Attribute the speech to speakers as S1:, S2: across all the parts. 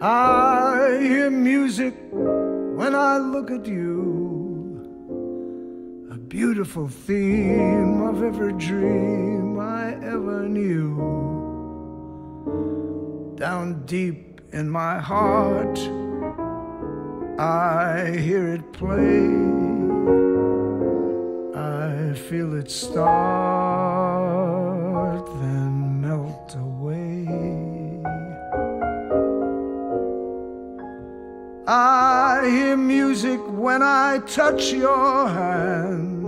S1: I hear music when I look at you, a beautiful theme of every dream I ever knew. Down deep in my heart, I hear it play. I feel it start, I hear music when I touch your hand.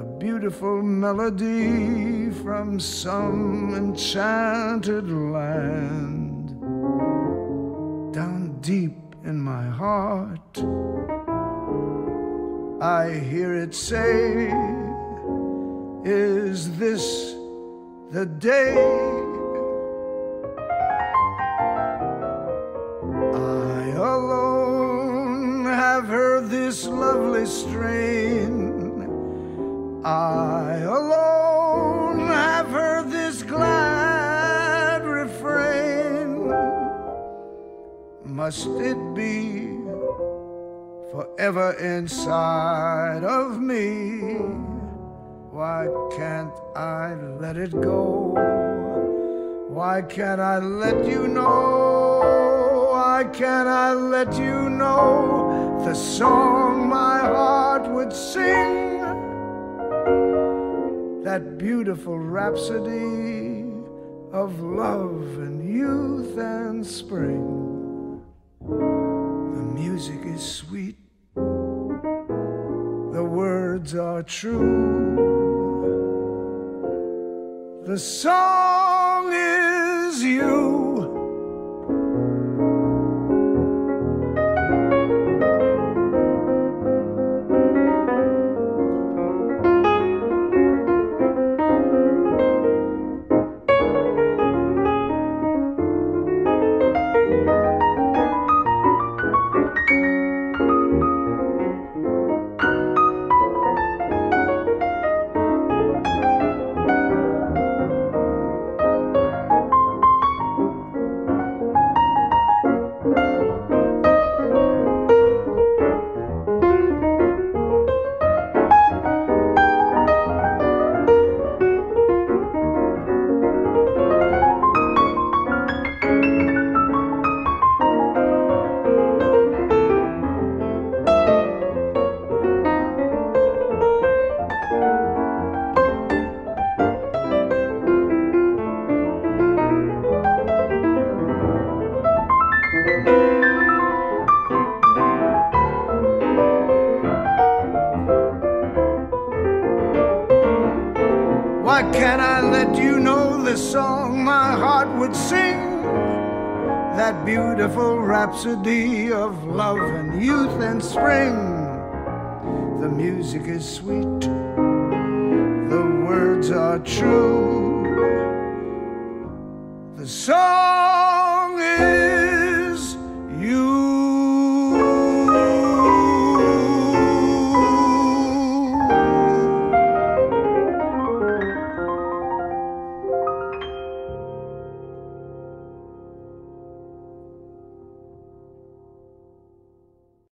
S1: A beautiful melody from some enchanted land. Down deep in my heart, I hear it say, Is this the day? Lovely strain. I alone have heard this glad refrain. Must it be forever inside of me? Why can't I let it go? Why can't I let you know? Why can't I let you know the song would sing? That beautiful rhapsody of love and youth and spring. The music is sweet, the words are true. The song is you. Can't I let you know the song my heart would sing? That beautiful rhapsody of love and youth and spring. The music is sweet, the words are true. The song